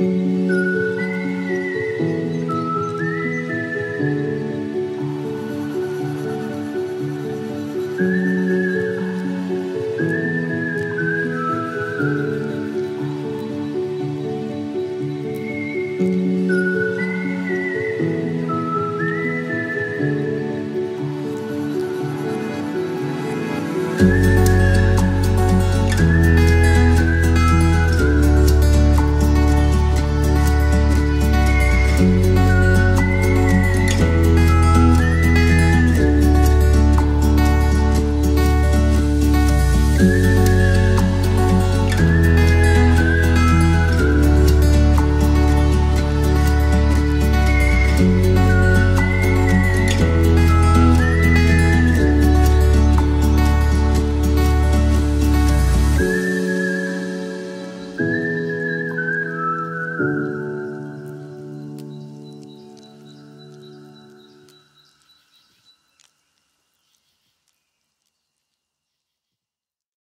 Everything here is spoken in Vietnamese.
thank mm -hmm. you Bye.